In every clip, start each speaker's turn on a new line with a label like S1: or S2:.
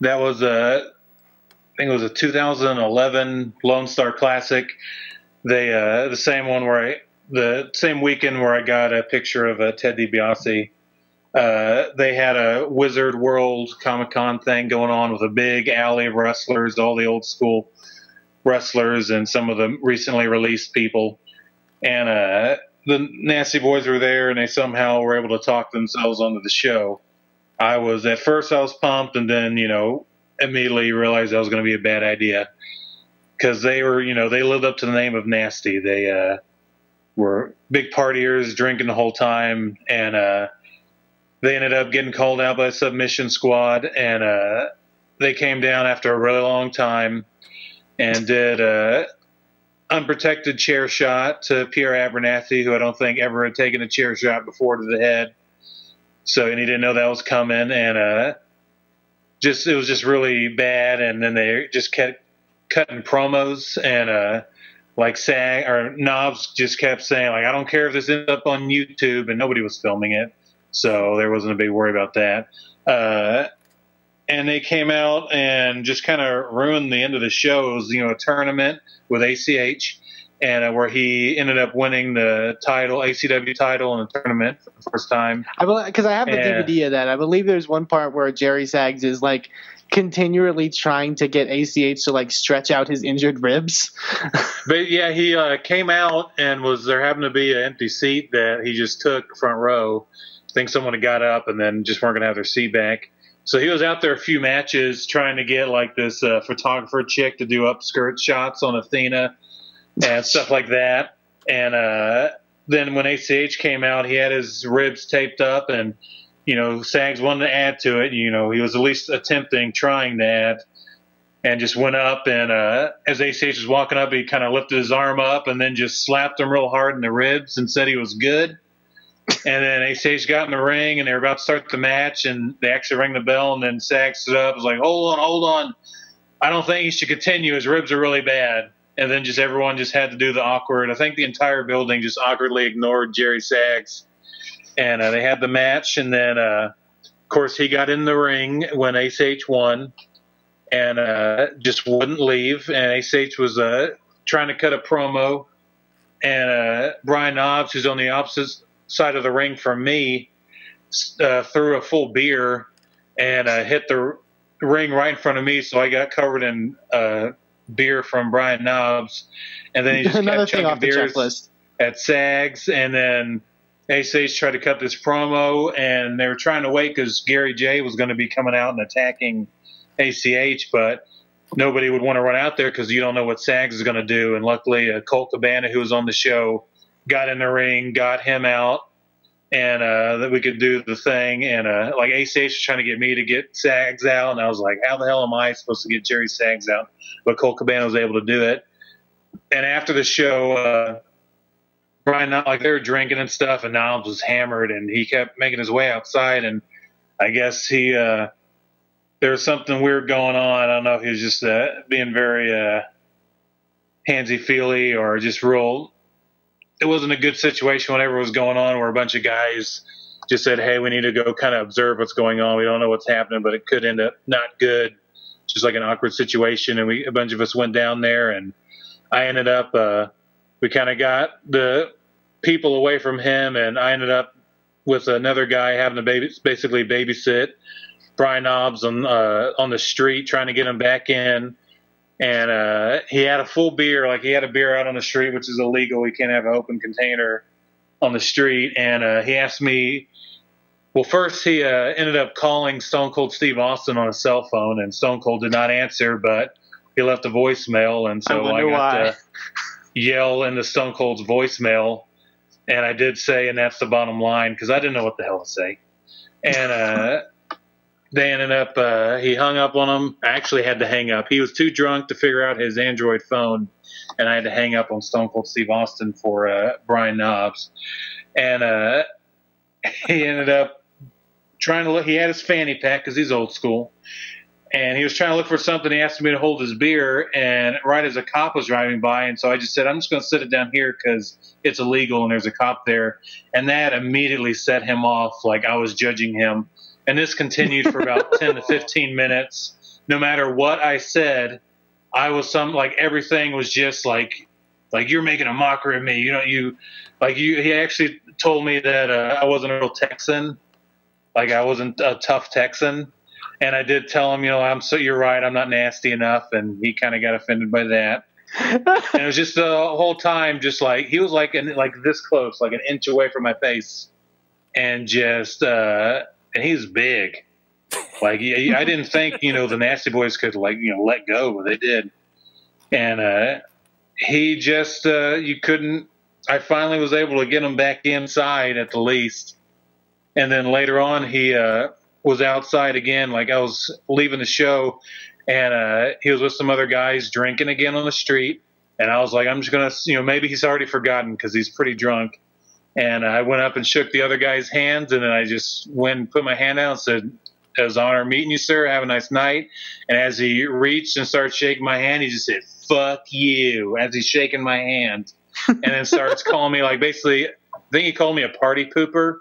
S1: that was a, I think it was a 2011 Lone Star Classic. They uh, the same one where I the same weekend where I got a picture of uh, Ted DiBiase. Uh, they had a Wizard World Comic Con thing going on with a big alley of wrestlers, all the old school wrestlers, and some of the recently released people. And uh, the Nasty Boys were there, and they somehow were able to talk themselves onto the show. I was at first I was pumped, and then you know immediately realized that was going to be a bad idea because they were you know they lived up to the name of Nasty. They uh, were big partiers, drinking the whole time, and uh, they ended up getting called out by submission squad, and uh, they came down after a really long time and did a unprotected chair shot to Pierre Abernathy, who I don't think ever had taken a chair shot before to the head. So, and he didn't know that was coming, and uh, just it was just really bad. And then they just kept cutting promos, and uh, like saying or Knobbs just kept saying like I don't care if this ends up on YouTube and nobody was filming it, so there wasn't a big worry about that. Uh, and they came out and just kind of ruined the end of the show. It was you know a tournament with ACH. And uh, where he ended up winning the title, ACW title in the tournament for the first time.
S2: Because I have the
S1: And-
S2: DVD of that. I believe there's one part where Jerry Sags is like continually trying to get ACH to like stretch out his injured ribs.
S1: But yeah, he uh, came out and was there happened to be an empty seat that he just took front row. I think someone had got up and then just weren't going to have their seat back. So he was out there a few matches trying to get like this uh, photographer chick to do upskirt shots on Athena and stuff like that. And uh, then when ACH came out, he had his ribs taped up and you know, Sags wanted to add to it. You know, he was at least attempting, trying to add, and just went up. And uh, as ACH was walking up, he kind of lifted his arm up and then just slapped him real hard in the ribs and said he was good. And then ACH got in the ring and they were about to start the match, and they actually rang the bell. And then Sags stood up, was like, "Hold on, hold on, I don't think he should continue. His ribs are really bad." And then just everyone just had to do the awkward. I think the entire building just awkwardly ignored Jerry Sags and uh, they had the match, and then uh, of course he got in the ring when ACH won, and uh, just wouldn't leave. And ACH was uh, trying to cut a promo, and uh, Brian Knobbs, who's on the opposite side of the ring from me, uh, threw a full beer and hit the ring right in front of me, so I got covered in beer from Brian Knobbs, and then he just
S2: Another
S1: kept
S2: thing
S1: chugging
S2: off the
S1: beers
S2: checklist.
S1: at Sags, and then ACH tried to cut this promo, and they were trying to wait because Gary Jay was going to be coming out and attacking ACH, but nobody would want to run out there because you don't know what Sags is going to do. And luckily, uh, Colt Cabana, who was on the show, got in the ring, got him out, and uh, that we could do the thing. And uh, like ACH was trying to get me to get Sags out, and I was like, how the hell am I supposed to get Jerry Sags out? But Colt Cabana was able to do it. And after the show, uh, Brian, like they were drinking and stuff, and Niles was hammered, and he kept making his way outside, and I guess he uh, there was something weird going on. I don't know if he was just uh, being very uh, handsy feely or just real. It wasn't a good situation. Whatever was going on, where a bunch of guys just said, "Hey, we need to go kind of observe what's going on. We don't know what's happening, but it could end up not good." Just like an awkward situation, and we a bunch of us went down there, and I ended up. Uh, we kind of got the people away from him, and I ended up with another guy having to baby, basically babysit Brian Knobbs on uh, on the street, trying to get him back in. And uh, he had a full beer, like he had a beer out on the street, which is illegal. You can't have an open container on the street. And uh, he asked me. Well, first he uh, ended up calling Stone Cold Steve Austin on a cell phone, and Stone Cold did not answer, but he left a voicemail, and so I,
S2: wonder
S1: got
S2: why.
S1: to yell into Stone Cold's voicemail, and I did say, and that's the bottom line, because I didn't know what the hell to say. And uh, they ended up, uh, he hung up on him. I actually had to hang up. He was too drunk to figure out his Android phone, and I had to hang up on Stone Cold Steve Austin for uh, Brian Knobbs. And uh, he ended up trying to look, he had his fanny pack because he's old school. And he was trying to look for something. He asked me to hold his beer, and right as a cop was driving by, and so I just said, "I'm just going to sit it down here because it's illegal and there's a cop there." And that immediately set him off, like I was judging him. And this continued for about 10 to 15 minutes. no matter what I said, I was some like everything was just like like you're making a mockery of me. You know, you like you. He actually told me that uh, I wasn't a real Texan, like I wasn't a tough Texan, and I did tell him, you know, I'm so you're right, I'm not nasty enough, and he kind of got offended by that. and it was just the whole time, just like he was like an, like this close, like an inch away from my face, and just uh, and he's big. Like I didn't think you know the Nasty Boys could like you know let go, but they did. And uh, he just uh, you couldn't. I finally was able to get him back inside at the least, and then later on he uh, was outside again. Like I was leaving the show, and uh, he was with some other guys drinking again on the street. And I was like, I'm just gonna, you know, maybe he's already forgotten because he's pretty drunk. And I went up and shook the other guy's hands, and then I just went and put my hand out and said, "It was an honor meeting you, sir. Have a nice night." And as he reached and started shaking my hand, he just said, "Fuck you!" As he's shaking my hand, and then starts calling me like basically, I think he called me a party pooper,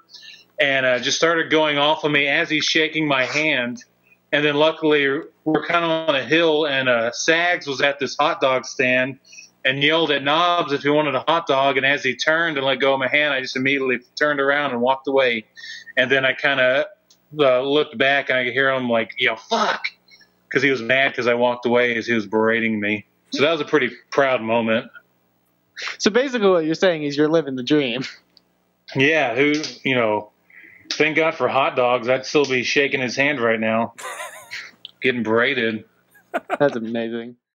S1: and uh, just started going off of me as he's shaking my hand. And then luckily we're kind of on a hill, and uh, Sags was at this hot dog stand and yelled at Knobbs if he wanted a hot dog. And as he turned and let go of my hand, I just immediately turned around and walked away. And then I kind of uh, looked back and I could hear him like, "Yo, fuck," because he was mad because I walked away as he was berating me. So that was a pretty proud moment.
S2: So basically, what you're saying is you're living the dream.
S1: Yeah, who you know? Thank God for hot dogs. I'd still be shaking his hand right now, getting berated.
S2: That's amazing.